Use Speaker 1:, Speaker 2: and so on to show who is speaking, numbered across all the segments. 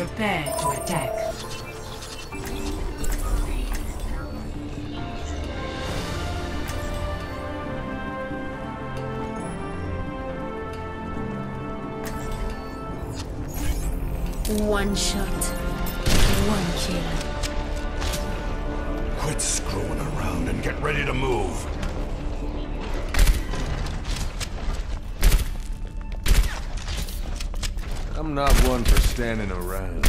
Speaker 1: Prepare to attack.
Speaker 2: One shot, one kill.
Speaker 3: Quit screwing around and get ready to move.
Speaker 4: I'm not one for standing around.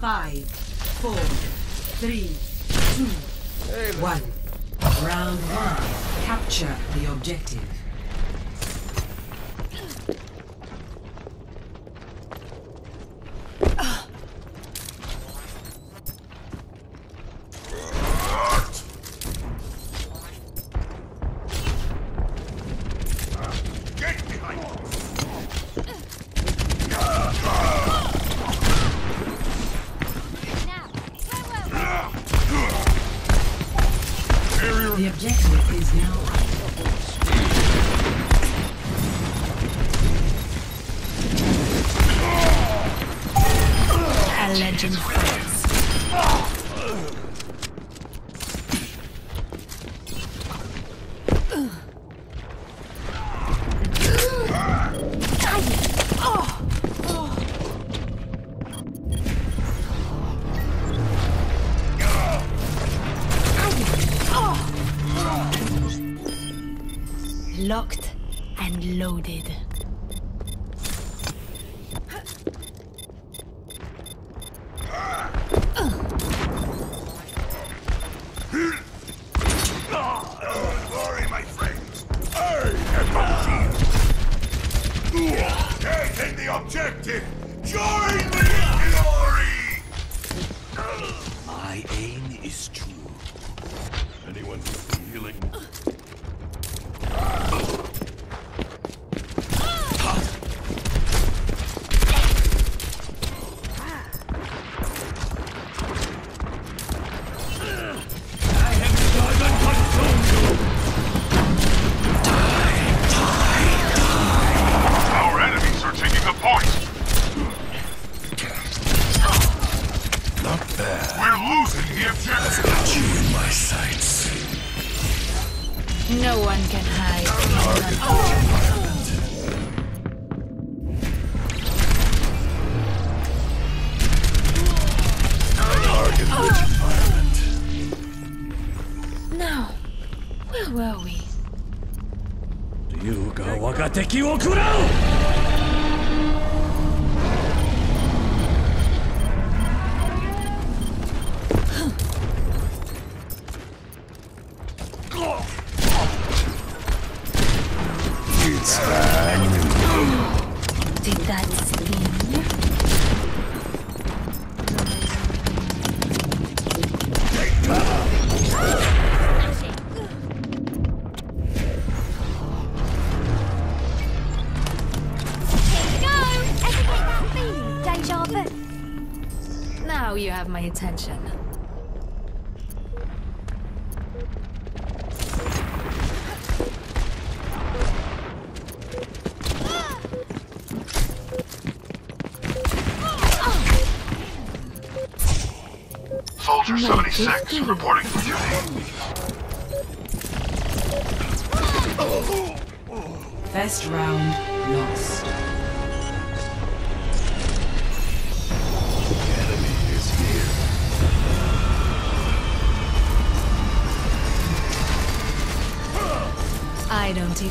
Speaker 1: Five, four, three, two, one. Round one. Capture the objective.
Speaker 2: Locked and loaded.
Speaker 3: Glory, my friends! I am the shield! The objective! Join me in glory! My aim is true. Anyone feeling? Our
Speaker 2: No one can hide.
Speaker 3: Target rich environment.
Speaker 2: Now, where were we?
Speaker 5: 竜が我が敵を食らう
Speaker 2: Now you have my attention.
Speaker 3: Soldier 76 reporting for duty.
Speaker 1: First round lost.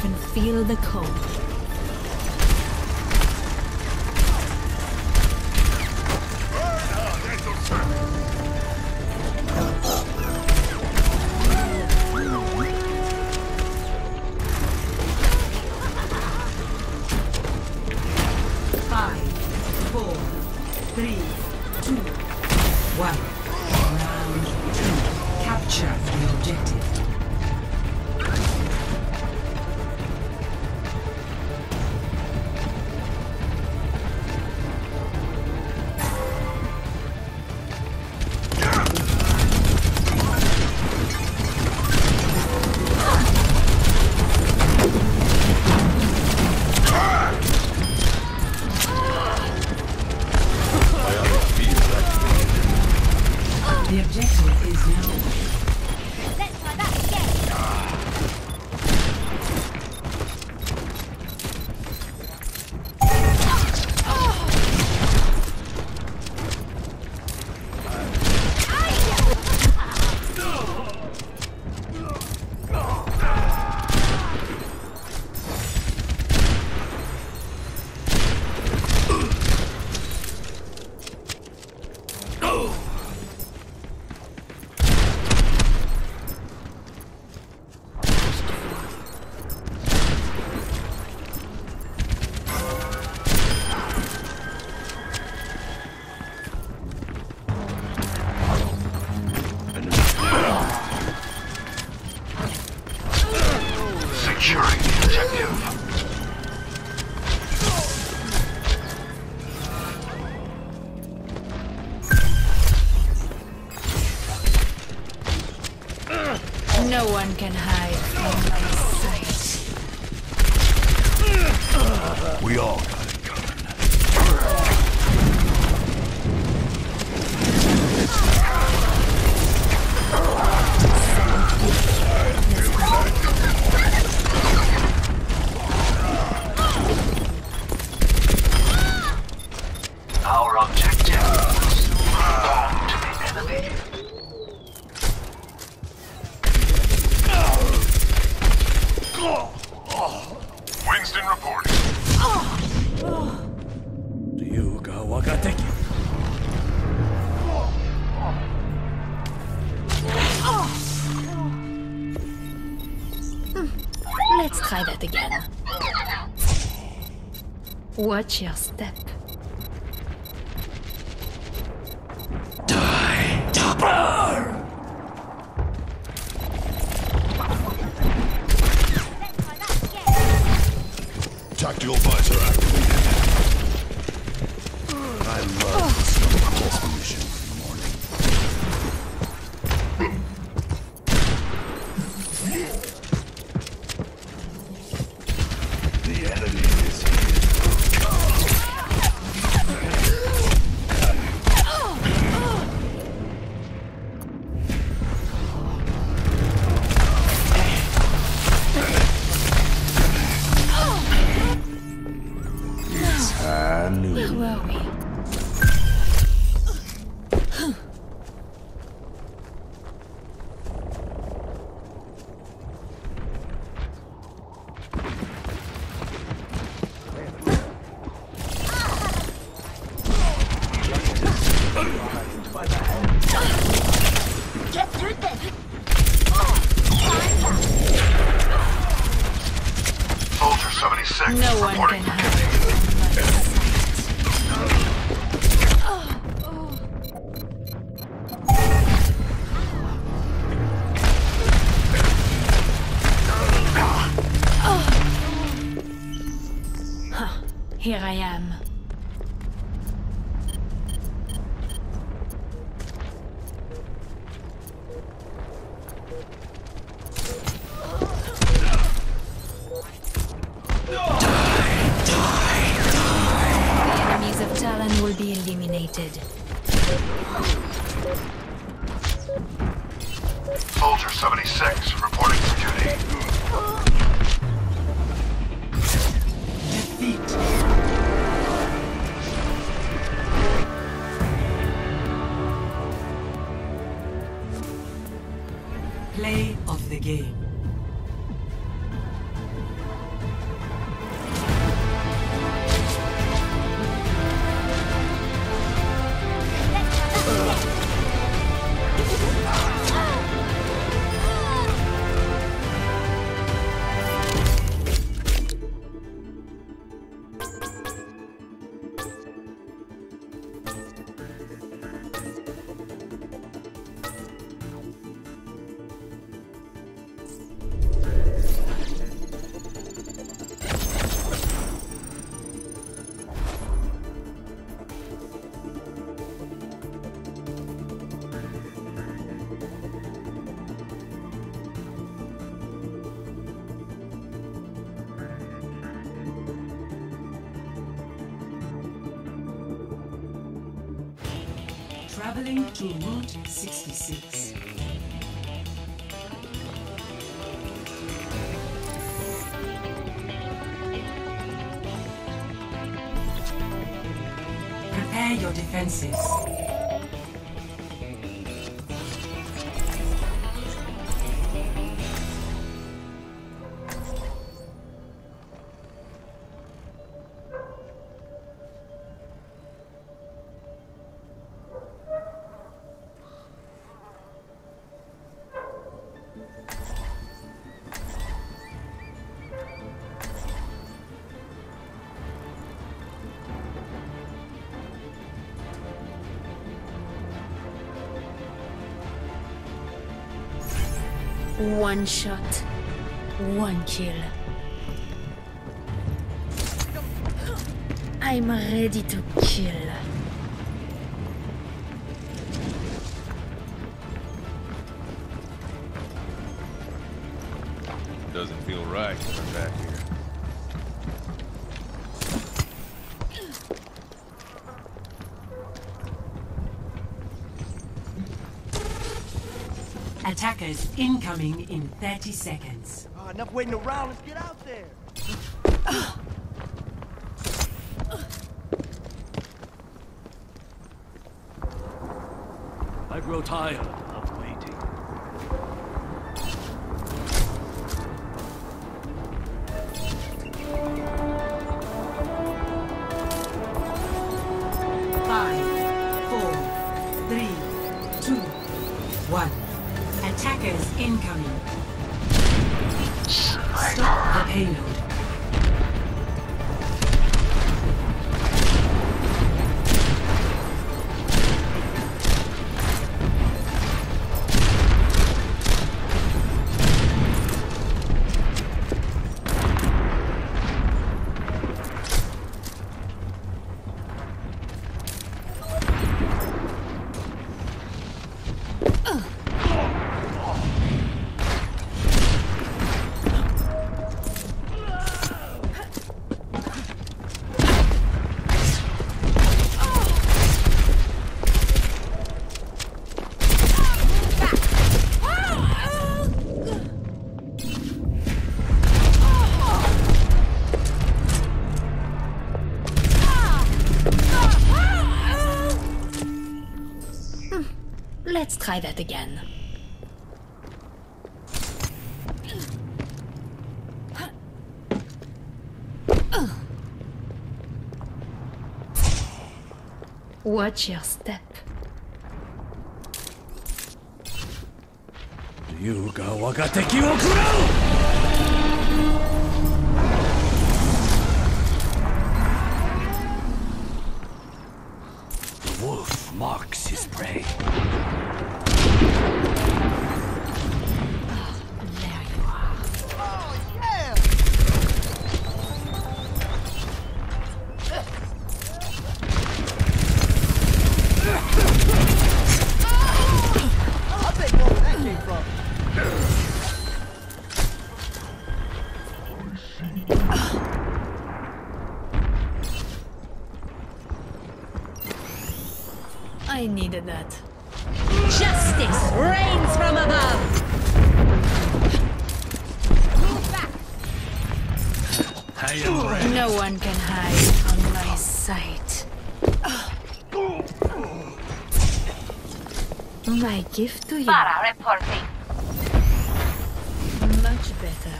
Speaker 2: Even feel the cold.
Speaker 1: Three, two, one. Round two. Capture
Speaker 6: Securing the objective.
Speaker 2: No one can hide. Let's try that again. Watch your step. me. Talon will be eliminated.
Speaker 6: Soldier 76, reporting for duty.
Speaker 1: Defeat. play of the game. Traveling to Route 66. Prepare your defenses.
Speaker 2: One shot, one kill. I'm ready to kill.
Speaker 4: Doesn't feel right coming back here.
Speaker 1: Attackers incoming in 30 seconds.
Speaker 7: Oh, enough waiting around. Let's get out there.
Speaker 5: I grow tired of
Speaker 1: incoming. Stop the payload.
Speaker 2: try that again. Watch your step. you got
Speaker 5: Wakateki wo kurou!
Speaker 2: No one can hide on my sight. My gift to you.
Speaker 8: Para reporting.
Speaker 2: Much better.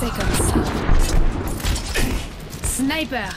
Speaker 2: Second sound. Sniper!